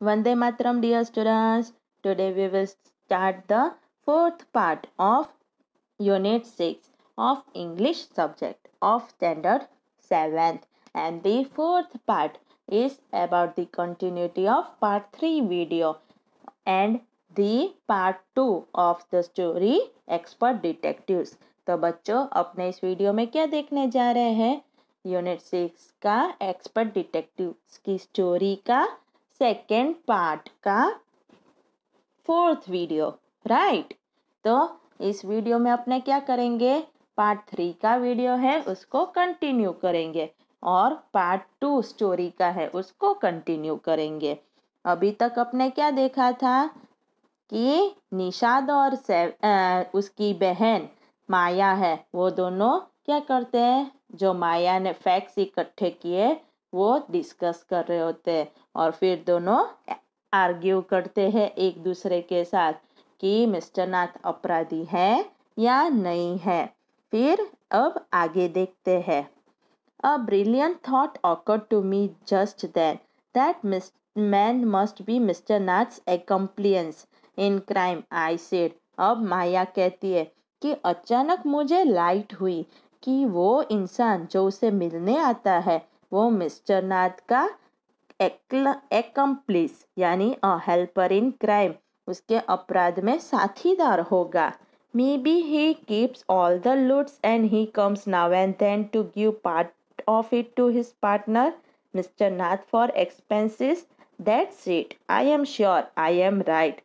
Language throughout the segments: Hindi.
Vande Mataram, dear students. Today we will start the fourth part of Unit 6 of English subject of Standard 7th. And the fourth part is about the continuity of part 3 video and the part 2 of the story Expert Detectives. तो बच्चों अपने इस वीडियो में क्या देखने जा रहे हैं यूनिट सिक्स का एक्सपर्ट डिटेक्टिव की स्टोरी का सेकेंड पार्ट का फोर्थ वीडियो राइट तो इस वीडियो में अपने क्या करेंगे? पार्ट थ्री का वीडियो है उसको कंटिन्यू करेंगे और पार्ट टू स्टोरी का है उसको कंटिन्यू करेंगे। अभी तक अपने क्या देखा था? कि निषाद और आ, उसकी बहन माया है वो दोनों क्या करते हैं? जो माया ने फैक्स इकट्ठे किए वो डिस्कस कर रहे होते हैं और फिर दोनों आर्ग्यू करते हैं एक दूसरे के साथ कि मिस्टर नाथ अपराधी है या नहीं है। फिर अब आगे देखते हैं। A brilliant thought occur to me just then that miss man must be mister Nath's accomplice in crime I said अब माया कहती है कि अचानक मुझे लाइट हुई कि वो इंसान जो उसे मिलने आता है वो मिस्टर नाथ का एकम्प्लिस यानी अ हेल्पर इन क्राइम उसके अपराध में साथीदार होगा। Maybe he keeps all the loots and he comes now and then to give part of it to his partner mister Nath for expenses that's it I am sure I am right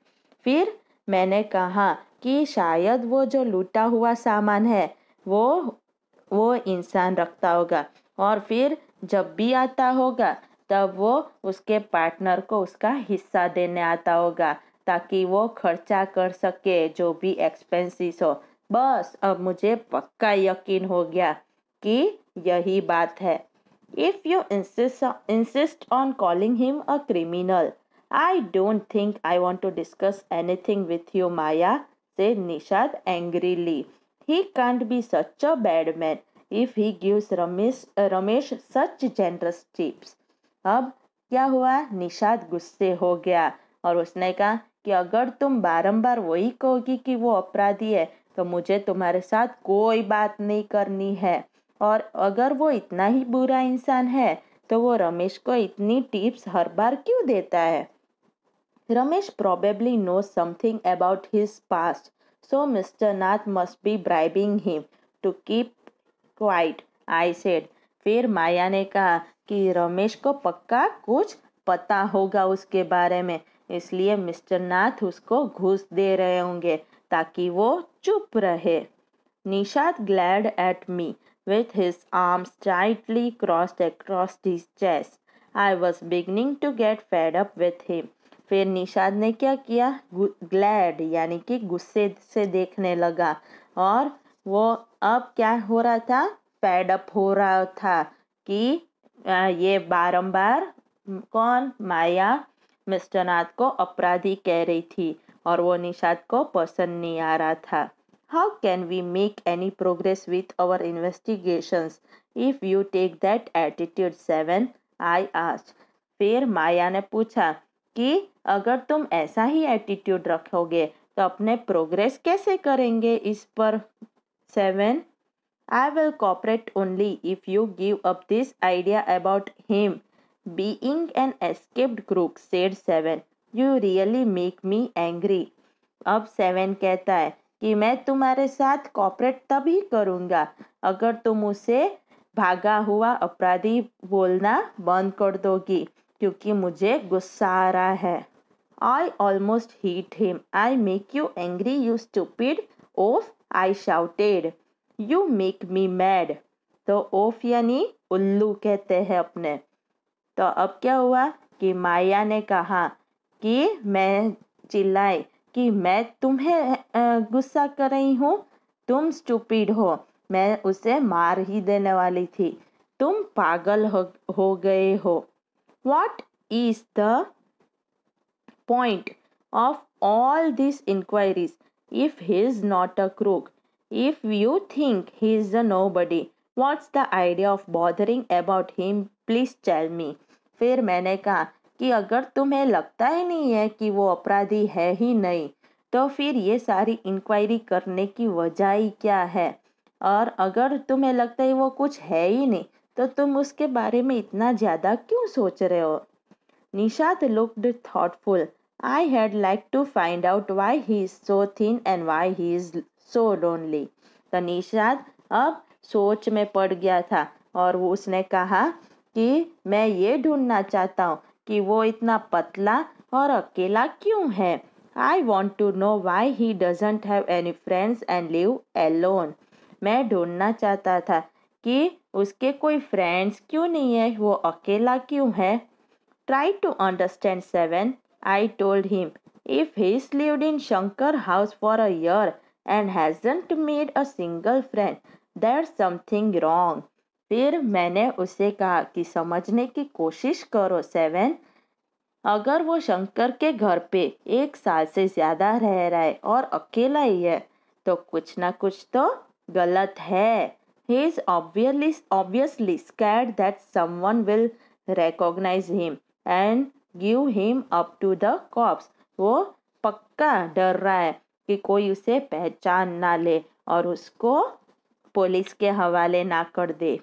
फिर मैंने कहा कि शायद वो जो लूटा हुआ सामान है, वो वो इंसान रखता होगा। और फिर जब भी आता होगा, तब वो उसके पार्टनर को उसका हिस्सा देने आता होगा, ताकि वो खर्चा कर सके, जो भी एक्सपेंसिस हो। बस, अब मुझे पक्का यकीन हो गया कि यही बात है। If you insist on calling him a criminal I don't think I want to discuss anything with you Maya, says Nishad angrily He can't be such a bad man if he gives Ramesh Ramesh such generous tips अब क्या हुआ निषाद गुस्से हो गया और उसने कहा कि अगर तुम बारंबार वही कहोगी कि वो अपराधी है तो मुझे तुम्हारे साथ कोई बात नहीं करनी है और अगर वो इतना ही बुरा इंसान है तो वो रमेश को इतनी टिप्स हर बार क्यों देता है Ramesh probably know something about his past So Mr. Nath must be bribing him to keep quiet, I said. फिर माया ने कहा कि रमेश को पक्का कुछ पता होगा उसके बारे में इसलिए मिस्टर नाथ उसको घूस दे रहे होंगे ताकि वो चुप रहे Nishad glared at me with his arms tightly crossed across his chest. I was beginning to get fed up with him. फिर निषाद ने क्या किया ग्लैड यानी कि गुस्से से देखने लगा और वो अब क्या हो रहा था? पैडअप हो रहा था कि ये बारंबार कौन? माया, मिस्टर नाथ को अपराधी कह रही थी और वो निषाद को पसंद नहीं आ रहा था। How can we make any progress with our investigations if you take that attitude seven I asked फिर माया ने पूछा कि, अगर तुम ऐसा ही एटीट्यूड रखोगे तो अपने प्रोग्रेस कैसे करेंगे इस पर? Seven I will cooperate only if you give up this idea about him being an escaped crook said seven you really make me angry अब सेवन कहता है कि मैं तुम्हारे साथ कॉपरेट तभी करूँगा अगर तुम उसे भागा हुआ अपराधी बोलना बंद कर दोगी, क्योंकि मुझे गुस्सा आ रहा है। I almost hit him I make you angry you stupid oaf I shouted you make me mad तो ओफ यानी उल्लू कहते हैं अपने। तो अब क्या हुआ कि माया ने कहा कि मैं चिल्लाई कि मैं तुम्हें गुस्सा कर रही हूँ। तुम स्टूपिड हो। मैं उसे मार ही देने वाली थी। तुम पागल हो, हो गए हो। What is the point of all these inquiries? If he is not a crook? If you think he is a nobody, what's the idea of bothering about him? Please tell me. फिर मैंने कहा कि अगर तुम्हें लगता ही नहीं है कि वो अपराधी है ही नहीं तो फिर ये सारी इंक्वायरी करने की वजह ही क्या है और अगर तुम्हें लगता है वो कुछ है ही नहीं तो तुम उसके बारे में इतना ज़्यादा क्यों सोच रहे हो Nishad looked thoughtful I had like to find out why he is so thin and why he is so lonely तो निशाद अब सोच में पड़ गया था और वो उसने कहा कि मैं ये ढूंढना चाहता हूँ कि वो इतना पतला और अकेला क्यों है? I want to know why he doesn't have any friends and live alone मैं ढूंढना चाहता था कि उसके कोई फ्रेंड्स क्यों नहीं है? वो अकेला क्यों है? Try to understand seven I told him if he's lived in Shankar house for a year and hasn't made a single friend, there's something wrong. फिर मैंने उसे कहा कि समझने की कोशिश करो सेवन अगर वो शंकर के घर पे एक साल से ज़्यादा रह रहा है और अकेला ही है तो कुछ ना कुछ तो गलत है he is obviously obviously scared that someone will recognise him and give him up to the cops वो पक्का डर रहा है कि कोई उसे पहचान ना ले और उसको पुलिस के हवाले ना कर दे।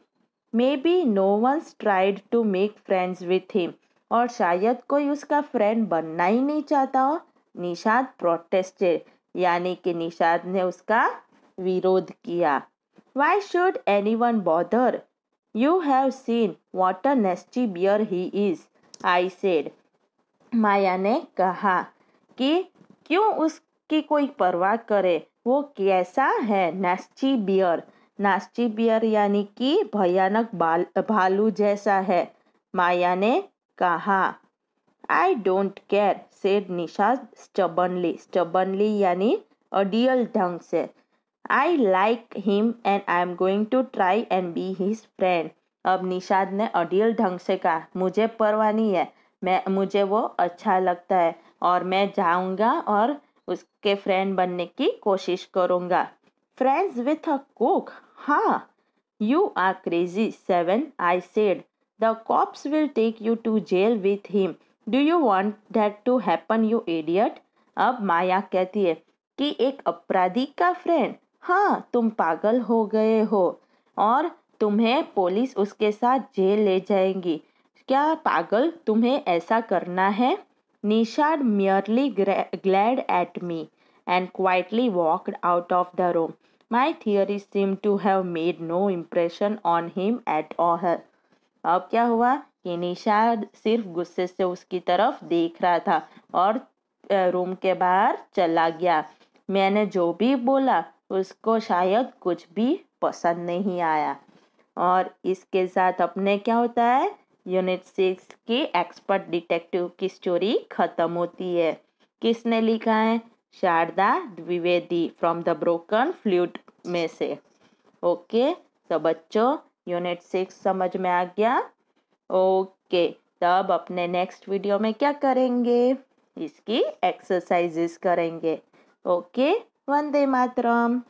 Maybe no one's tried to make friends with him और शायद कोई उसका फ्रेंड बनना ही नहीं चाहता हो। निषाद प्रोटेस्टेड यानी कि निषाद ने उसका विरोध किया। Why should any one bother you have seen what a nasty bear he is I said Maya ने कहा कि क्यों उसकी कोई परवाह करे? वो कैसा है नेस्टी बियर? नास्टी बियर यानी कि भयानक बाल, भालू जैसा है। माया ने कहा I don't care said Nisha stubbornly stubbornly यानी अडियल ढंग से। I like him and I am going to try and be his friend अब निषाद ने अडियल ढंग से कहा, मुझे परवाह नहीं है। मैं, मुझे वो अच्छा लगता है और मैं जाऊँगा और उसके फ्रेंड बनने की कोशिश करूँगा। फ्रेंड्स विथ अ कुक हाँ। You are crazy seven I said the cops will take you to jail with him do you want that to happen you idiot अब माया कहती है कि एक अपराधी का फ्रेंड हाँ तुम पागल हो गए हो। और तुम्हें पुलिस उसके साथ जेल ले जाएँगी क्या पागल, तुम्हें ऐसा करना है Nishad merely glared at me and quietly walked out of the room. My theory seemed to have made no impression on him at all. अब क्या हुआ कि निशाद सिर्फ़ गुस्से से उसकी तरफ़ देख रहा था और रूम के बाहर चला गया मैंने जो भी बोला, उसको शायद कुछ भी पसंद नहीं आया और इसके साथ अपने क्या होता है? यूनिट सिक्स की एक्सपर्ट डिटेक्टिव की स्टोरी खत्म होती है। किसने लिखा है? Sharada Dwivedi from the Broken Flute में से। ओके तो बच्चों यूनिट सिक्स समझ में आ गया? ओके, तब अपने नेक्स्ट वीडियो में क्या करेंगे? इसकी एक्सरसाइजेस करेंगे। ओके, वंदे मातरम।